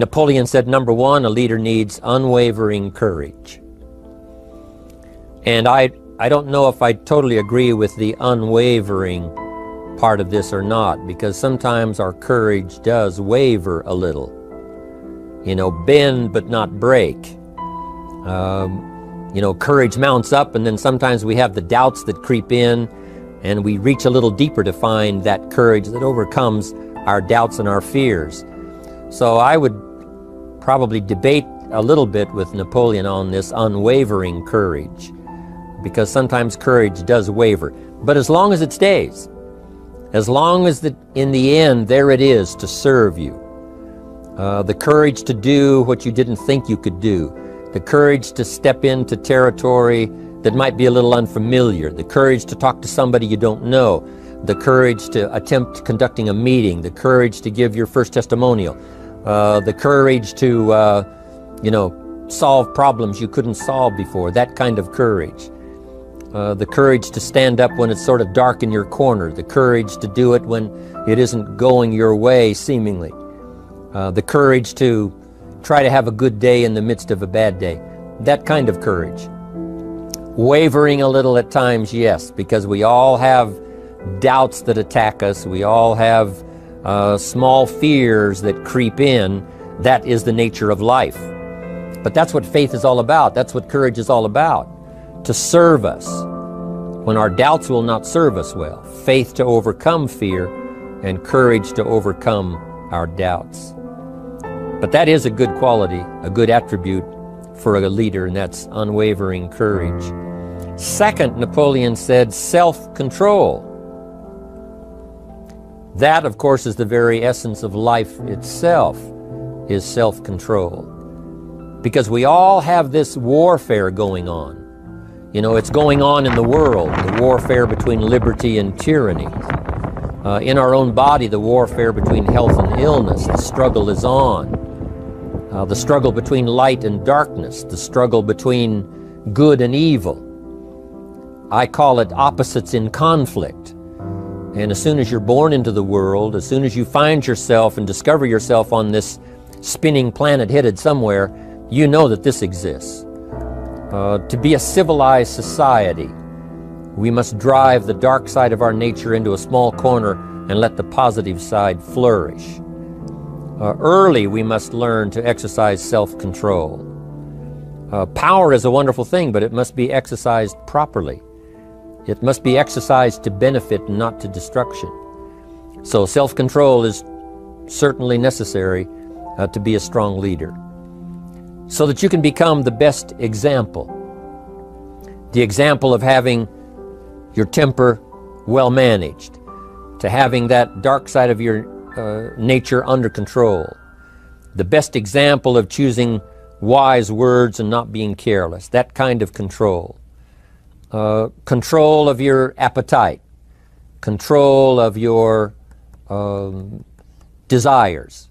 Napoleon said, number one, a leader needs unwavering courage. And I, I don't know if I totally agree with the unwavering part of this or not, because sometimes our courage does waver a little. You know, bend but not break. Um, you know, courage mounts up, and then sometimes we have the doubts that creep in, and we reach a little deeper to find that courage that overcomes our doubts and our fears. So I would probably debate a little bit with Napoleon on this unwavering courage, because sometimes courage does waver. But as long as it stays, as long as the, in the end there it is to serve you, uh, the courage to do what you didn't think you could do, the courage to step into territory that might be a little unfamiliar, the courage to talk to somebody you don't know, the courage to attempt conducting a meeting, the courage to give your first testimonial, uh, the courage to, uh, you know, solve problems you couldn't solve before, that kind of courage. Uh, the courage to stand up when it's sort of dark in your corner, the courage to do it when it isn't going your way, seemingly, uh, the courage to try to have a good day in the midst of a bad day, that kind of courage. Wavering a little at times, yes, because we all have doubts that attack us, we all have uh, small fears that creep in. That is the nature of life. But that's what faith is all about. That's what courage is all about to serve us when our doubts will not serve us well. Faith to overcome fear and courage to overcome our doubts. But that is a good quality, a good attribute for a leader, and that's unwavering courage. Second, Napoleon said self control. That, of course, is the very essence of life itself, is self control. Because we all have this warfare going on. You know, it's going on in the world, the warfare between liberty and tyranny. Uh, in our own body, the warfare between health and illness, the struggle is on. Uh, the struggle between light and darkness, the struggle between good and evil. I call it opposites in conflict. And as soon as you're born into the world, as soon as you find yourself and discover yourself on this spinning planet headed somewhere, you know that this exists. Uh, to be a civilized society, we must drive the dark side of our nature into a small corner and let the positive side flourish. Uh, early, we must learn to exercise self control. Uh, power is a wonderful thing, but it must be exercised properly. It must be exercised to benefit, not to destruction. So, self control is certainly necessary uh, to be a strong leader so that you can become the best example. The example of having your temper well managed, to having that dark side of your uh, nature under control, the best example of choosing wise words and not being careless, that kind of control. Uh, control of your appetite, control of your um, desires,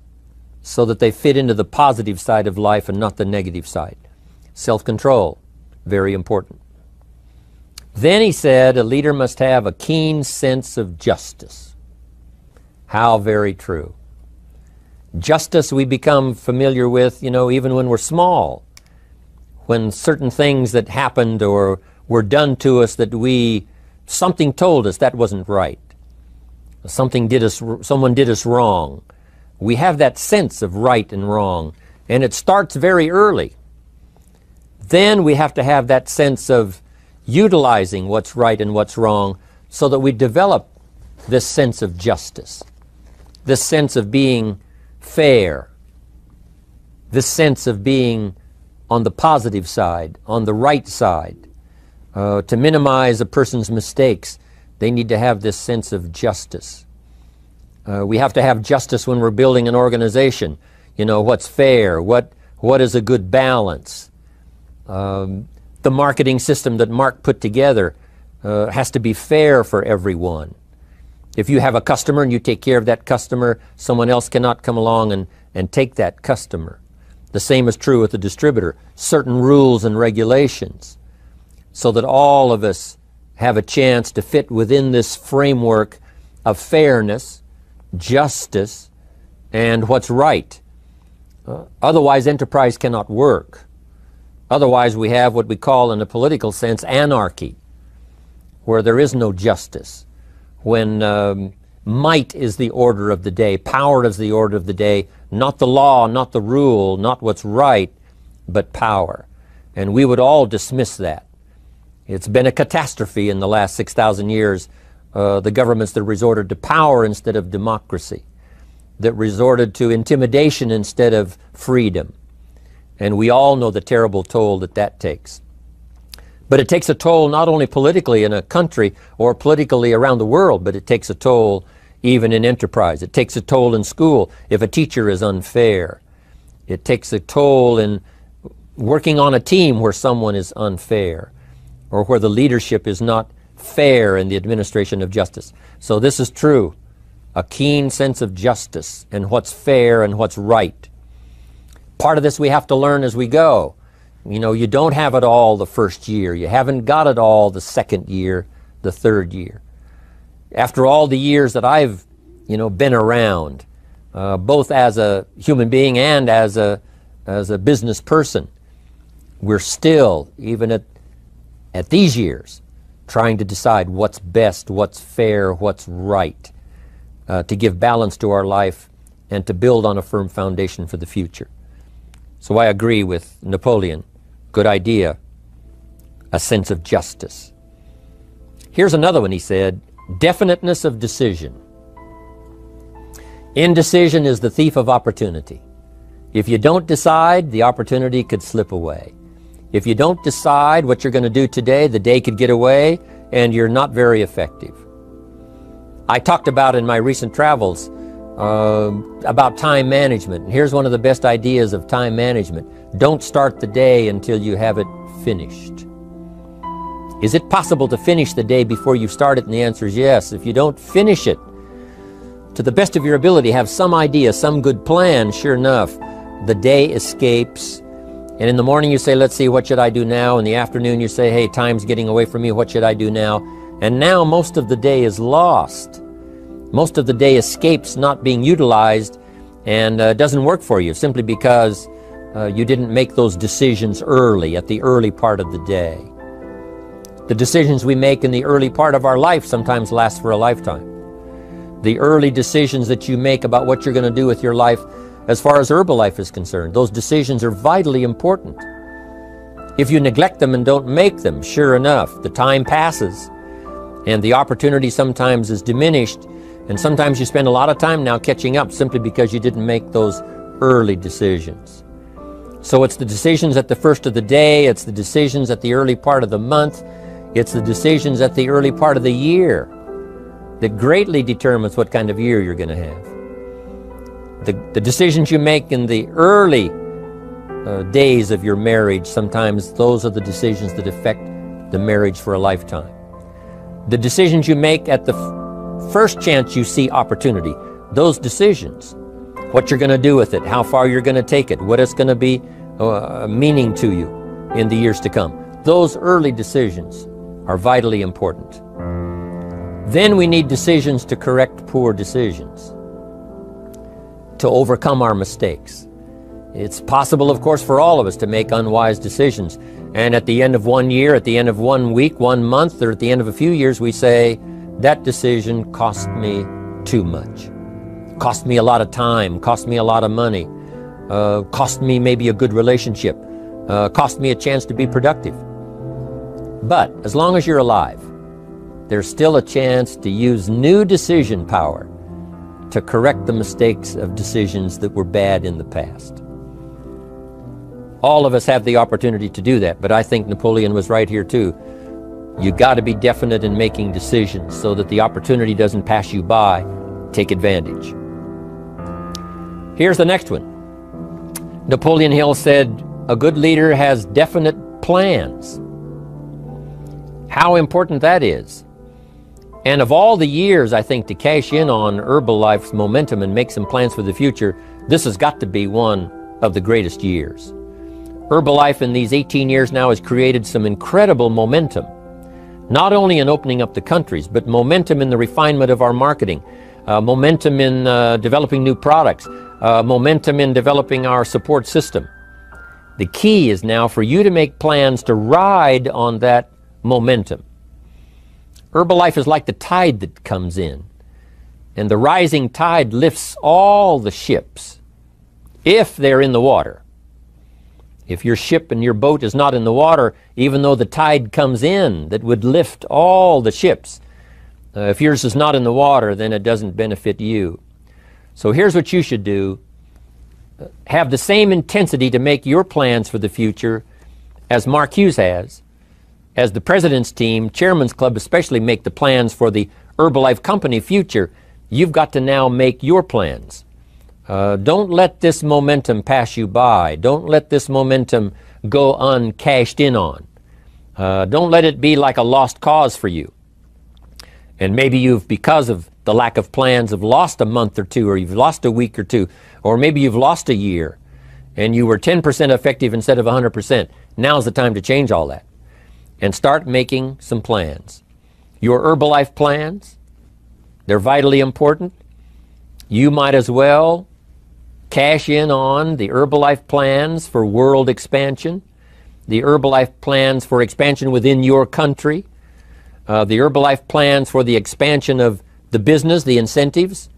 so that they fit into the positive side of life and not the negative side. Self control, very important. Then he said a leader must have a keen sense of justice. How very true. Justice we become familiar with, you know, even when we're small. When certain things that happened or were done to us that we, something told us that wasn't right. Something did us, someone did us wrong we have that sense of right and wrong, and it starts very early. Then we have to have that sense of utilizing what's right and what's wrong so that we develop this sense of justice, this sense of being fair, this sense of being on the positive side, on the right side. Uh, to minimize a person's mistakes, they need to have this sense of justice. Uh, we have to have justice when we're building an organization. You know, what's fair? What, what is a good balance? Um, the marketing system that Mark put together uh, has to be fair for everyone. If you have a customer and you take care of that customer, someone else cannot come along and, and take that customer. The same is true with the distributor. Certain rules and regulations so that all of us have a chance to fit within this framework of fairness justice, and what's right. Uh, otherwise, enterprise cannot work. Otherwise, we have what we call, in a political sense, anarchy, where there is no justice, when um, might is the order of the day, power is the order of the day, not the law, not the rule, not what's right, but power. And we would all dismiss that. It's been a catastrophe in the last 6,000 years, uh, the governments that resorted to power instead of democracy, that resorted to intimidation instead of freedom. And we all know the terrible toll that that takes. But it takes a toll not only politically in a country or politically around the world, but it takes a toll even in enterprise. It takes a toll in school if a teacher is unfair. It takes a toll in working on a team where someone is unfair or where the leadership is not fair in the administration of justice. So this is true. A keen sense of justice and what's fair and what's right. Part of this we have to learn as we go. You know, you don't have it all the first year. You haven't got it all the second year, the third year. After all the years that I've, you know, been around, uh, both as a human being and as a, as a business person, we're still, even at, at these years, trying to decide what's best, what's fair, what's right, uh, to give balance to our life and to build on a firm foundation for the future. So I agree with Napoleon. Good idea. A sense of justice. Here's another one he said definiteness of decision. Indecision is the thief of opportunity. If you don't decide, the opportunity could slip away. If you don't decide what you're going to do today, the day could get away and you're not very effective. I talked about in my recent travels uh, about time management. Here's one of the best ideas of time management. Don't start the day until you have it finished. Is it possible to finish the day before you start it? And the answer is yes. If you don't finish it to the best of your ability, have some idea, some good plan, sure enough, the day escapes and in the morning you say, let's see, what should I do now? In the afternoon you say, hey, time's getting away from me, what should I do now? And now most of the day is lost. Most of the day escapes not being utilized and uh, doesn't work for you simply because uh, you didn't make those decisions early, at the early part of the day. The decisions we make in the early part of our life sometimes last for a lifetime. The early decisions that you make about what you're going to do with your life as far as Herbalife is concerned. Those decisions are vitally important. If you neglect them and don't make them, sure enough, the time passes and the opportunity sometimes is diminished and sometimes you spend a lot of time now catching up simply because you didn't make those early decisions. So it's the decisions at the first of the day, it's the decisions at the early part of the month, it's the decisions at the early part of the year that greatly determines what kind of year you're going to have the, the decisions you make in the early uh, days of your marriage, sometimes those are the decisions that affect the marriage for a lifetime. The decisions you make at the first chance you see opportunity, those decisions, what you're going to do with it, how far you're going to take it, what it's going to be uh, meaning to you in the years to come. Those early decisions are vitally important. Then we need decisions to correct poor decisions to overcome our mistakes. It's possible, of course, for all of us to make unwise decisions. And at the end of one year, at the end of one week, one month, or at the end of a few years, we say, that decision cost me too much. Cost me a lot of time, cost me a lot of money, uh, cost me maybe a good relationship, uh, cost me a chance to be productive. But as long as you're alive, there's still a chance to use new decision power to correct the mistakes of decisions that were bad in the past. All of us have the opportunity to do that, but I think Napoleon was right here too. You got to be definite in making decisions so that the opportunity doesn't pass you by. Take advantage. Here's the next one. Napoleon Hill said, a good leader has definite plans. How important that is. And of all the years, I think, to cash in on Herbalife's momentum and make some plans for the future, this has got to be one of the greatest years. Herbalife in these 18 years now has created some incredible momentum, not only in opening up the countries, but momentum in the refinement of our marketing, uh, momentum in uh, developing new products, uh, momentum in developing our support system. The key is now for you to make plans to ride on that momentum. Herbalife is like the tide that comes in, and the rising tide lifts all the ships if they're in the water. If your ship and your boat is not in the water, even though the tide comes in that would lift all the ships, uh, if yours is not in the water, then it doesn't benefit you. So here's what you should do have the same intensity to make your plans for the future as Mark Hughes has. As the president's team, Chairman's Club especially make the plans for the Herbalife Company future, you've got to now make your plans. Uh, don't let this momentum pass you by. Don't let this momentum go uncashed in on. Uh, don't let it be like a lost cause for you. And maybe you've, because of the lack of plans, have lost a month or two, or you've lost a week or two, or maybe you've lost a year and you were 10% effective instead of 100%. Now's the time to change all that and start making some plans. Your Herbalife plans, they're vitally important. You might as well cash in on the Herbalife plans for world expansion, the Herbalife plans for expansion within your country, uh, the Herbalife plans for the expansion of the business, the incentives.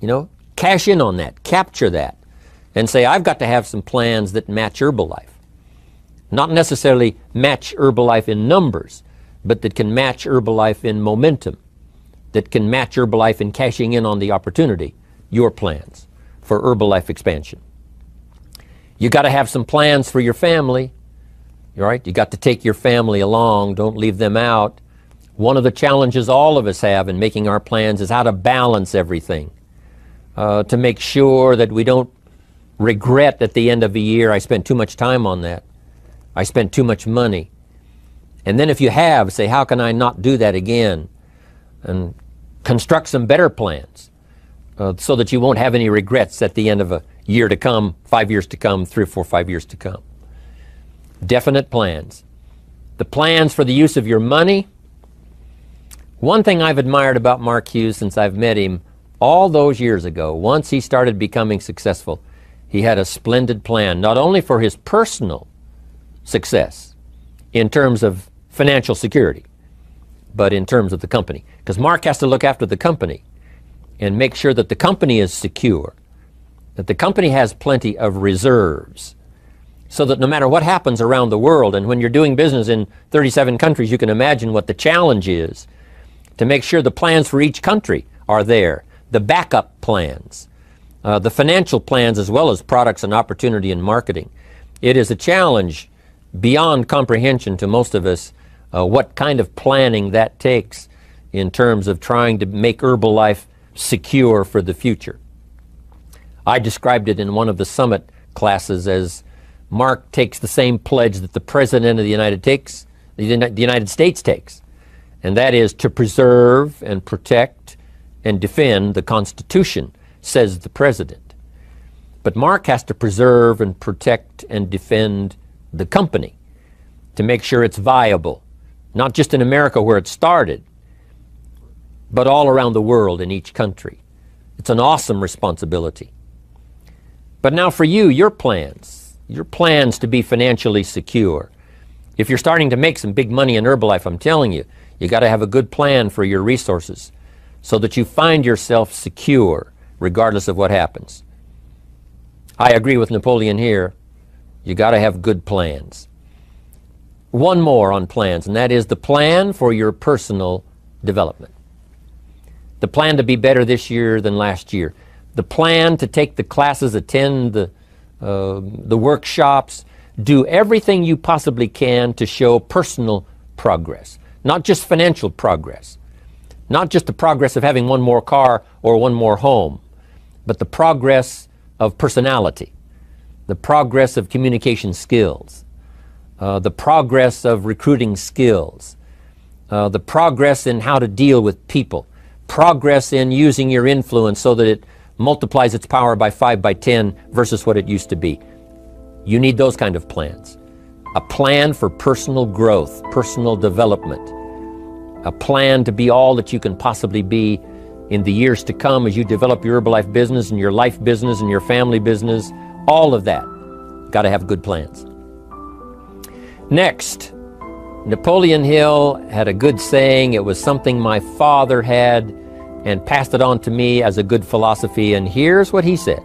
You know, cash in on that, capture that, and say, I've got to have some plans that match Herbalife. Not necessarily match Herbalife in numbers, but that can match Herbalife in momentum, that can match Herbalife in cashing in on the opportunity, your plans for Herbalife expansion. You got to have some plans for your family. All right, you got to take your family along. Don't leave them out. One of the challenges all of us have in making our plans is how to balance everything. Uh, to make sure that we don't regret at the end of a year, I spent too much time on that. I spent too much money. And then if you have, say, how can I not do that again? And construct some better plans uh, so that you won't have any regrets at the end of a year to come, five years to come, three or four, five years to come. Definite plans. The plans for the use of your money. One thing I've admired about Mark Hughes since I've met him all those years ago, once he started becoming successful, he had a splendid plan, not only for his personal success in terms of financial security, but in terms of the company. Because Mark has to look after the company and make sure that the company is secure, that the company has plenty of reserves, so that no matter what happens around the world, and when you're doing business in 37 countries, you can imagine what the challenge is to make sure the plans for each country are there, the backup plans, uh, the financial plans, as well as products and opportunity and marketing. It is a challenge beyond comprehension to most of us uh, what kind of planning that takes in terms of trying to make Herbalife secure for the future. I described it in one of the summit classes as Mark takes the same pledge that the President of the United, takes, the United States takes, and that is to preserve and protect and defend the Constitution, says the President. But Mark has to preserve and protect and defend the company to make sure it's viable, not just in America where it started, but all around the world in each country. It's an awesome responsibility. But now for you, your plans, your plans to be financially secure. If you're starting to make some big money in Herbalife, I'm telling you, you got to have a good plan for your resources so that you find yourself secure regardless of what happens. I agree with Napoleon here. You got to have good plans. One more on plans, and that is the plan for your personal development. The plan to be better this year than last year, the plan to take the classes, attend the, uh, the workshops, do everything you possibly can to show personal progress, not just financial progress, not just the progress of having one more car or one more home, but the progress of personality, the progress of communication skills, uh, the progress of recruiting skills, uh, the progress in how to deal with people, progress in using your influence so that it multiplies its power by 5 by 10 versus what it used to be. You need those kind of plans. A plan for personal growth, personal development. A plan to be all that you can possibly be in the years to come as you develop your Herbalife business and your life business and your family business, all of that. Got to have good plans. Next, Napoleon Hill had a good saying. It was something my father had and passed it on to me as a good philosophy. And here's what he said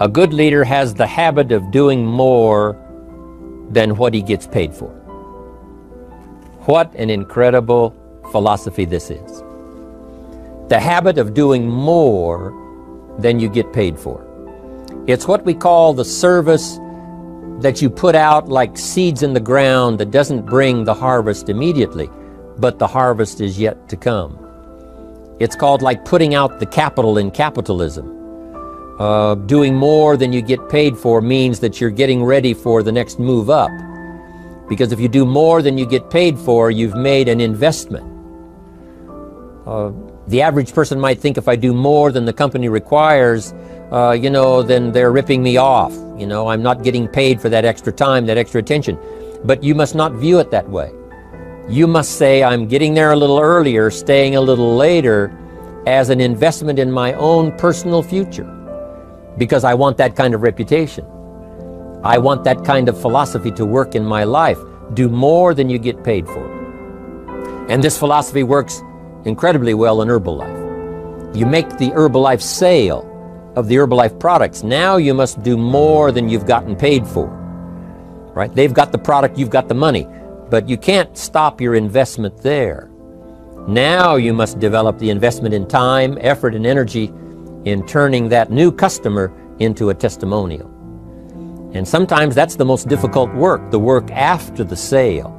A good leader has the habit of doing more than what he gets paid for. What an incredible philosophy this is. The habit of doing more than you get paid for. It's what we call the service that you put out like seeds in the ground that doesn't bring the harvest immediately, but the harvest is yet to come. It's called like putting out the capital in capitalism. Uh, doing more than you get paid for means that you're getting ready for the next move up. Because if you do more than you get paid for, you've made an investment. Uh, the average person might think if I do more than the company requires, uh, you know, then they're ripping me off. You know, I'm not getting paid for that extra time, that extra attention. But you must not view it that way. You must say, I'm getting there a little earlier, staying a little later, as an investment in my own personal future. Because I want that kind of reputation. I want that kind of philosophy to work in my life. Do more than you get paid for. And this philosophy works incredibly well in Herbalife. You make the Herbalife sale of the Herbalife products. Now you must do more than you've gotten paid for. Right? They've got the product, you've got the money. But you can't stop your investment there. Now you must develop the investment in time, effort, and energy in turning that new customer into a testimonial. And sometimes that's the most difficult work, the work after the sale.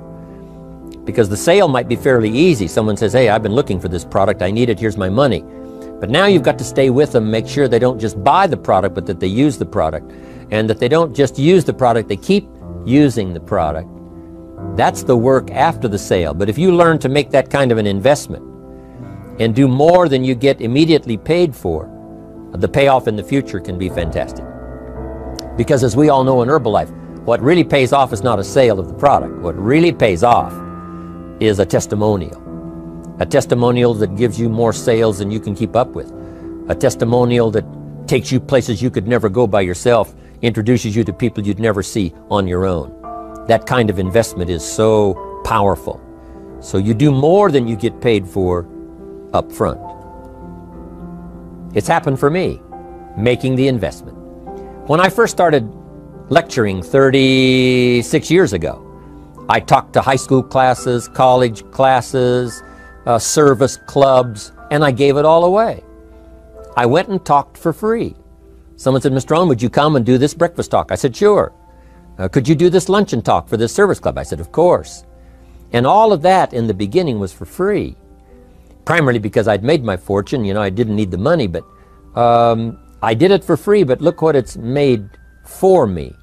Because the sale might be fairly easy. Someone says, hey, I've been looking for this product, I need it, here's my money. But now you've got to stay with them, make sure they don't just buy the product, but that they use the product. And that they don't just use the product, they keep using the product. That's the work after the sale. But if you learn to make that kind of an investment and do more than you get immediately paid for, the payoff in the future can be fantastic. Because as we all know in Herbalife, what really pays off is not a sale of the product. What really pays off is a testimonial. A testimonial that gives you more sales than you can keep up with. A testimonial that takes you places you could never go by yourself, introduces you to people you'd never see on your own. That kind of investment is so powerful. So you do more than you get paid for up front. It's happened for me, making the investment. When I first started lecturing 36 years ago, I talked to high school classes, college classes, uh, service clubs, and I gave it all away. I went and talked for free. Someone said, Mr. Rohn, would you come and do this breakfast talk? I said, sure. Uh, could you do this luncheon talk for this service club? I said, of course. And all of that in the beginning was for free. Primarily because I'd made my fortune, you know, I didn't need the money, but um, I did it for free, but look what it's made for me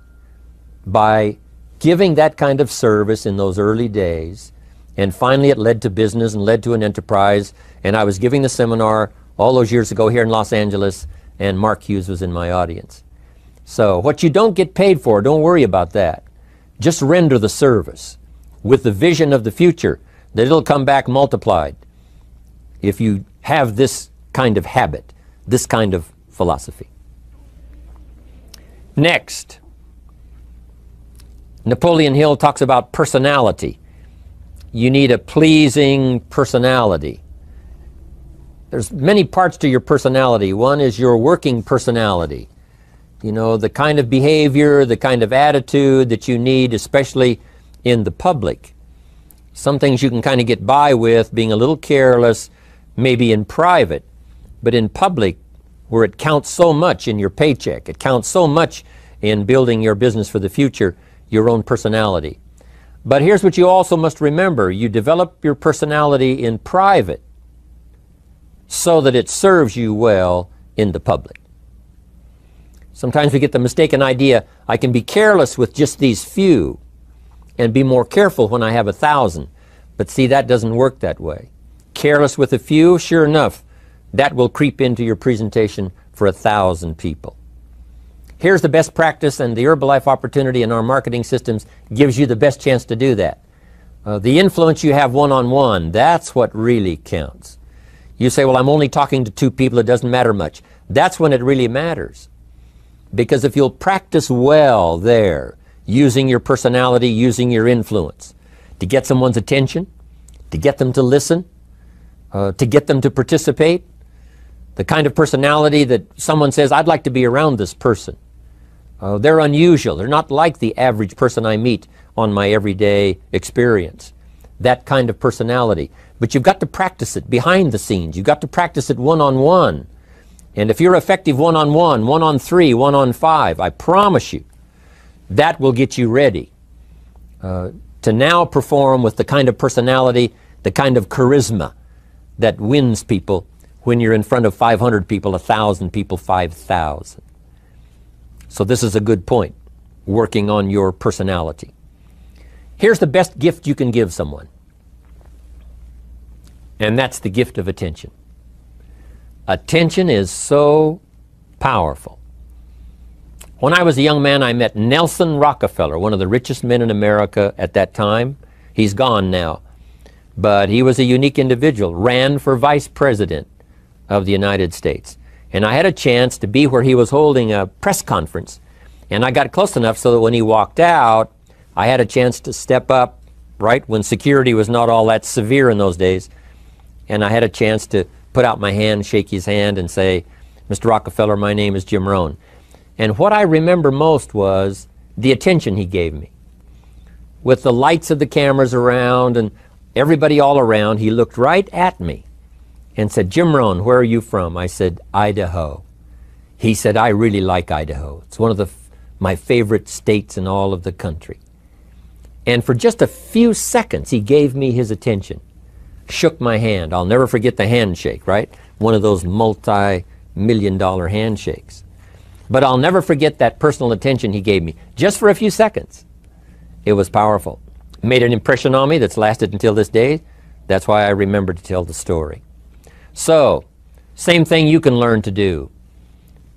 by giving that kind of service in those early days. And finally, it led to business and led to an enterprise. And I was giving the seminar all those years ago here in Los Angeles, and Mark Hughes was in my audience. So what you don't get paid for, don't worry about that. Just render the service with the vision of the future that it'll come back multiplied if you have this kind of habit, this kind of philosophy. Next, Napoleon Hill talks about personality. You need a pleasing personality. There's many parts to your personality. One is your working personality. You know, the kind of behavior, the kind of attitude that you need, especially in the public. Some things you can kind of get by with being a little careless, maybe in private, but in public, where it counts so much in your paycheck, it counts so much in building your business for the future, your own personality. But here's what you also must remember you develop your personality in private so that it serves you well in the public. Sometimes we get the mistaken idea I can be careless with just these few and be more careful when I have a thousand. But see, that doesn't work that way. Careless with a few, sure enough, that will creep into your presentation for a thousand people. Here's the best practice, and the Herbalife opportunity in our marketing systems gives you the best chance to do that. Uh, the influence you have one on one, that's what really counts. You say, well, I'm only talking to two people, it doesn't matter much. That's when it really matters. Because if you'll practice well there, using your personality, using your influence, to get someone's attention, to get them to listen, uh, to get them to participate, the kind of personality that someone says, I'd like to be around this person. Uh, they're unusual. They're not like the average person I meet on my everyday experience. That kind of personality. But you've got to practice it behind the scenes. You've got to practice it one on one. And if you're effective one on one, one on three, one on five, I promise you, that will get you ready uh, to now perform with the kind of personality, the kind of charisma that wins people when you're in front of 500 people, 1,000 people, 5,000. So this is a good point, working on your personality. Here's the best gift you can give someone. And that's the gift of attention. Attention is so powerful. When I was a young man, I met Nelson Rockefeller, one of the richest men in America at that time. He's gone now. But he was a unique individual, ran for vice president of the United States. And I had a chance to be where he was holding a press conference. And I got close enough so that when he walked out, I had a chance to step up, right, when security was not all that severe in those days. And I had a chance to put out my hand, shake his hand, and say, Mr. Rockefeller, my name is Jim Rohn. And what I remember most was the attention he gave me. With the lights of the cameras around and everybody all around, he looked right at me and said, Jim Rohn, where are you from? I said, Idaho. He said, I really like Idaho. It's one of the, my favorite states in all of the country. And for just a few seconds, he gave me his attention, shook my hand. I'll never forget the handshake, right? One of those multi million dollar handshakes. But I'll never forget that personal attention he gave me, just for a few seconds. It was powerful. Made an impression on me that's lasted until this day. That's why I remember to tell the story. So, same thing you can learn to do.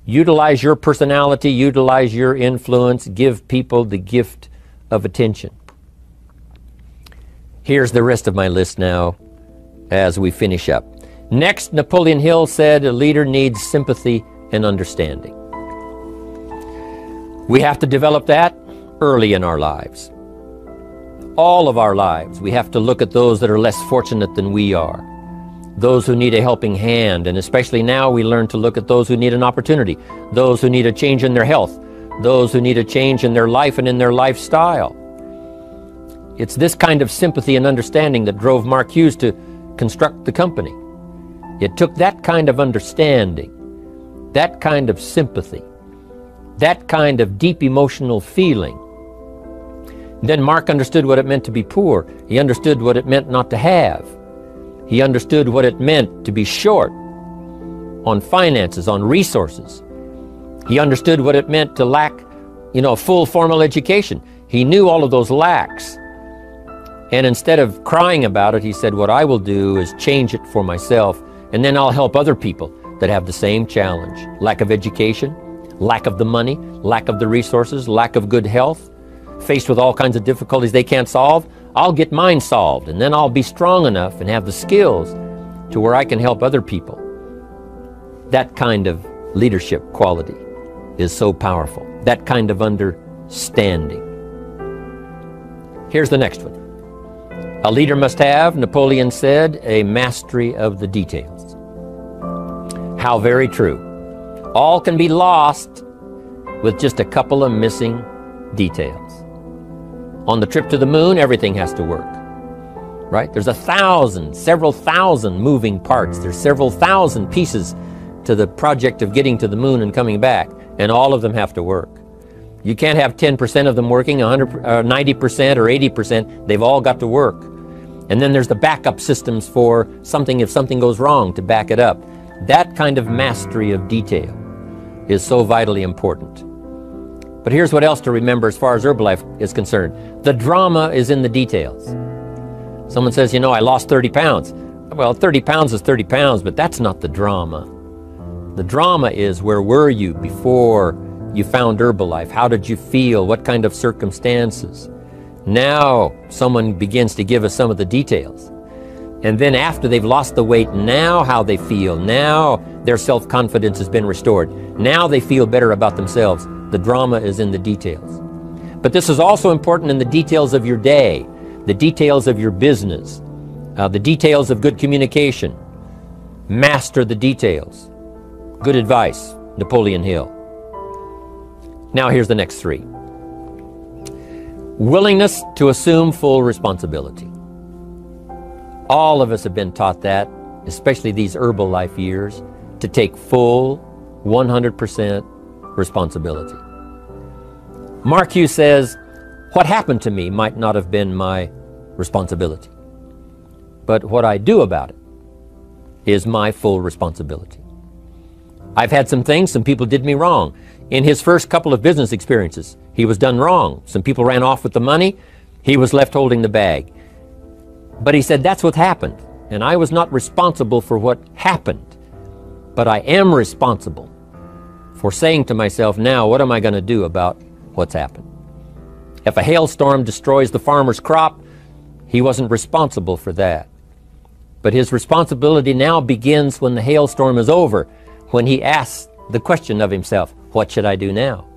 Utilize your personality, utilize your influence, give people the gift of attention. Here's the rest of my list now as we finish up. Next, Napoleon Hill said a leader needs sympathy and understanding. We have to develop that early in our lives. All of our lives, we have to look at those that are less fortunate than we are, those who need a helping hand, and especially now we learn to look at those who need an opportunity, those who need a change in their health, those who need a change in their life and in their lifestyle. It's this kind of sympathy and understanding that drove Mark Hughes to construct the company. It took that kind of understanding, that kind of sympathy, that kind of deep emotional feeling. Then Mark understood what it meant to be poor. He understood what it meant not to have. He understood what it meant to be short on finances, on resources. He understood what it meant to lack, you know, full formal education. He knew all of those lacks. And instead of crying about it, he said, What I will do is change it for myself, and then I'll help other people that have the same challenge lack of education, lack of the money, lack of the resources, lack of good health, faced with all kinds of difficulties they can't solve, I'll get mine solved and then I'll be strong enough and have the skills to where I can help other people. That kind of leadership quality is so powerful. That kind of understanding. Here's the next one. A leader must have, Napoleon said, a mastery of the details. How very true. All can be lost with just a couple of missing details. On the trip to the moon, everything has to work. Right? There's a thousand, several thousand moving parts. There's several thousand pieces to the project of getting to the moon and coming back, and all of them have to work. You can't have 10% of them working, 100, uh, 90% or 80%. They've all got to work. And then there's the backup systems for something if something goes wrong to back it up. That kind of mastery of detail is so vitally important. But here's what else to remember as far as Herbalife is concerned. The drama is in the details. Someone says, you know, I lost 30 pounds. Well, 30 pounds is 30 pounds, but that's not the drama. The drama is where were you before you found Herbalife? How did you feel? What kind of circumstances? Now someone begins to give us some of the details. And then after they've lost the weight, now how they feel, now their self confidence has been restored. Now they feel better about themselves. The drama is in the details. But this is also important in the details of your day, the details of your business, uh, the details of good communication. Master the details. Good advice, Napoleon Hill. Now here's the next three. Willingness to assume full responsibility. All of us have been taught that, especially these Herbalife years, to take full 100% responsibility. Mark Hughes says, What happened to me might not have been my responsibility, but what I do about it is my full responsibility. I've had some things, some people did me wrong. In his first couple of business experiences, he was done wrong. Some people ran off with the money, he was left holding the bag. But he said, That's what happened. And I was not responsible for what happened, but I am responsible for saying to myself, Now, what am I going to do about what's happened? If a hailstorm destroys the farmer's crop, he wasn't responsible for that. But his responsibility now begins when the hailstorm is over, when he asks the question of himself, What should I do now?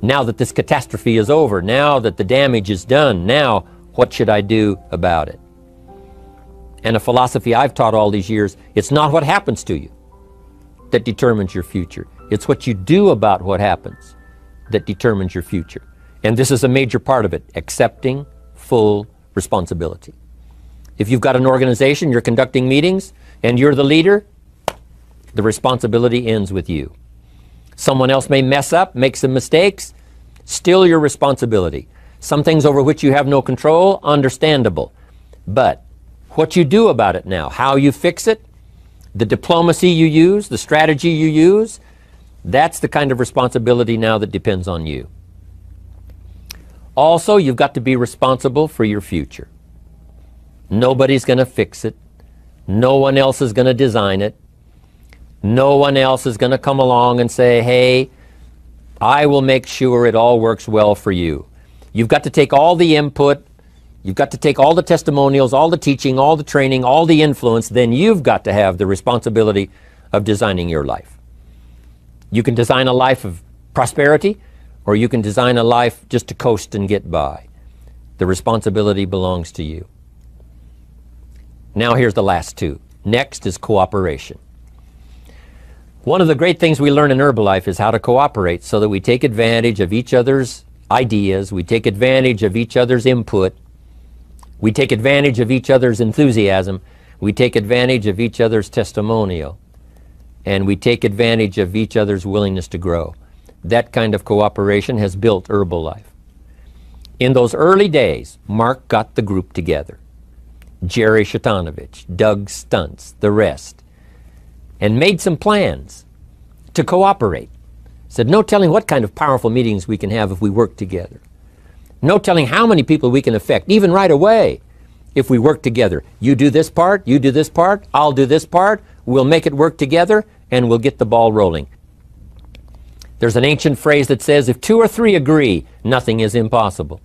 Now that this catastrophe is over, now that the damage is done, now what should I do about it? And a philosophy I've taught all these years it's not what happens to you that determines your future, it's what you do about what happens that determines your future. And this is a major part of it accepting full responsibility. If you've got an organization, you're conducting meetings, and you're the leader, the responsibility ends with you. Someone else may mess up, make some mistakes, still your responsibility. Some things over which you have no control, understandable. But what you do about it now, how you fix it, the diplomacy you use, the strategy you use, that's the kind of responsibility now that depends on you. Also, you've got to be responsible for your future. Nobody's going to fix it. No one else is going to design it. No one else is going to come along and say, hey, I will make sure it all works well for you. You've got to take all the input, you've got to take all the testimonials, all the teaching, all the training, all the influence, then you've got to have the responsibility of designing your life. You can design a life of prosperity, or you can design a life just to coast and get by. The responsibility belongs to you. Now, here's the last two. Next is cooperation. One of the great things we learn in Herbalife is how to cooperate so that we take advantage of each other's ideas, we take advantage of each other's input, we take advantage of each other's enthusiasm, we take advantage of each other's testimonial, and we take advantage of each other's willingness to grow. That kind of cooperation has built Herbalife. In those early days, Mark got the group together. Jerry Shatanovich, Doug Stuntz, the rest, and made some plans to cooperate. Said, no telling what kind of powerful meetings we can have if we work together. No telling how many people we can affect, even right away, if we work together. You do this part, you do this part, I'll do this part, we'll make it work together, and we'll get the ball rolling. There's an ancient phrase that says, if two or three agree, nothing is impossible.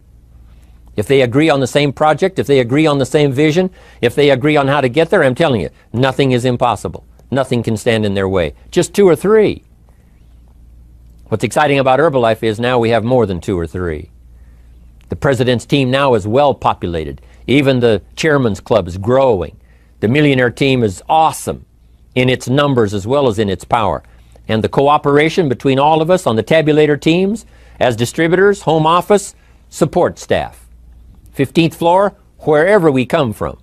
If they agree on the same project, if they agree on the same vision, if they agree on how to get there, I'm telling you, nothing is impossible. Nothing can stand in their way. Just two or three. What's exciting about Herbalife is now we have more than two or three. The president's team now is well populated. Even the chairman's club is growing. The millionaire team is awesome in its numbers as well as in its power. And the cooperation between all of us on the tabulator teams, as distributors, home office, support staff. 15th floor, wherever we come from.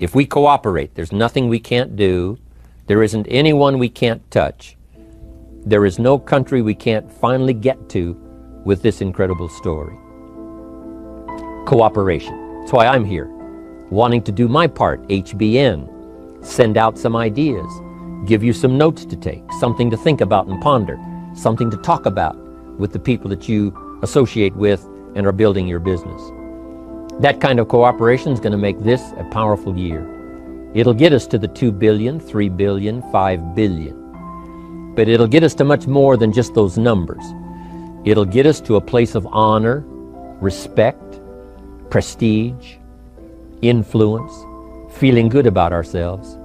If we cooperate, there's nothing we can't do. There isn't anyone we can't touch. There is no country we can't finally get to with this incredible story. Cooperation. That's why I'm here, wanting to do my part, HBN, send out some ideas, give you some notes to take, something to think about and ponder, something to talk about with the people that you associate with and are building your business. That kind of cooperation is going to make this a powerful year. It'll get us to the 2 billion, 3 billion, 5 billion. But it'll get us to much more than just those numbers. It'll get us to a place of honor, respect, prestige, influence, feeling good about ourselves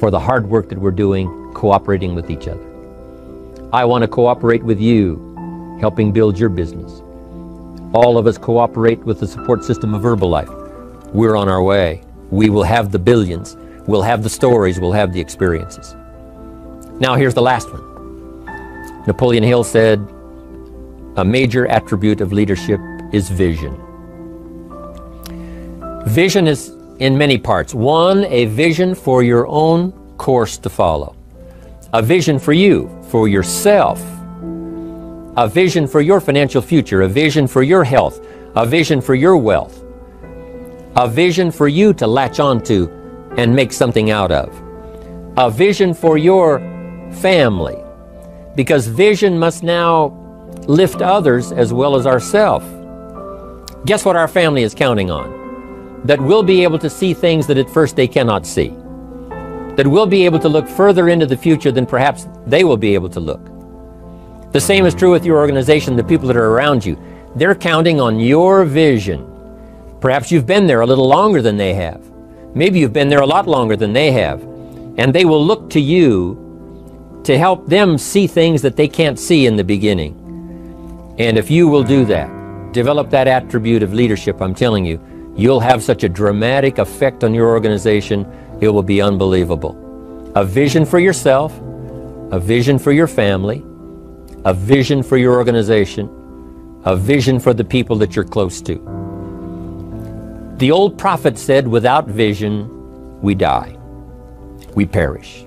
for the hard work that we're doing cooperating with each other. I want to cooperate with you, helping build your business. All of us cooperate with the support system of Herbalife. We're on our way. We will have the billions. We'll have the stories. We'll have the experiences. Now, here's the last one. Napoleon Hill said, a major attribute of leadership is vision. Vision is in many parts. One, a vision for your own course to follow. A vision for you, for yourself. A vision for your financial future. A vision for your health. A vision for your wealth. A vision for you to latch onto and make something out of. A vision for your family. Because vision must now lift others as well as ourselves. Guess what our family is counting on? That will be able to see things that at first they cannot see, that will be able to look further into the future than perhaps they will be able to look. The same is true with your organization, the people that are around you. They're counting on your vision. Perhaps you've been there a little longer than they have. Maybe you've been there a lot longer than they have. And they will look to you to help them see things that they can't see in the beginning. And if you will do that, develop that attribute of leadership, I'm telling you, You'll have such a dramatic effect on your organization, it will be unbelievable. A vision for yourself, a vision for your family, a vision for your organization, a vision for the people that you're close to. The old prophet said, without vision, we die. We perish.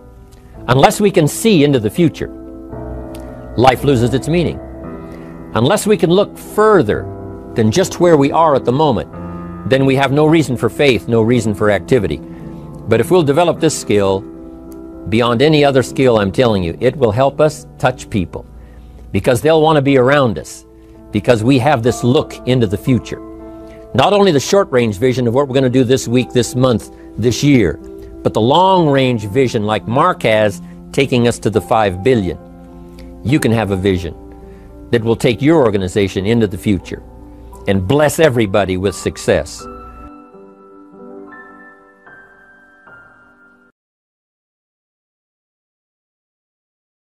Unless we can see into the future, life loses its meaning. Unless we can look further than just where we are at the moment, then we have no reason for faith, no reason for activity. But if we'll develop this skill, beyond any other skill, I'm telling you, it will help us touch people because they'll want to be around us because we have this look into the future. Not only the short range vision of what we're going to do this week, this month, this year, but the long range vision like Mark has taking us to the 5 billion. You can have a vision that will take your organization into the future and bless everybody with success.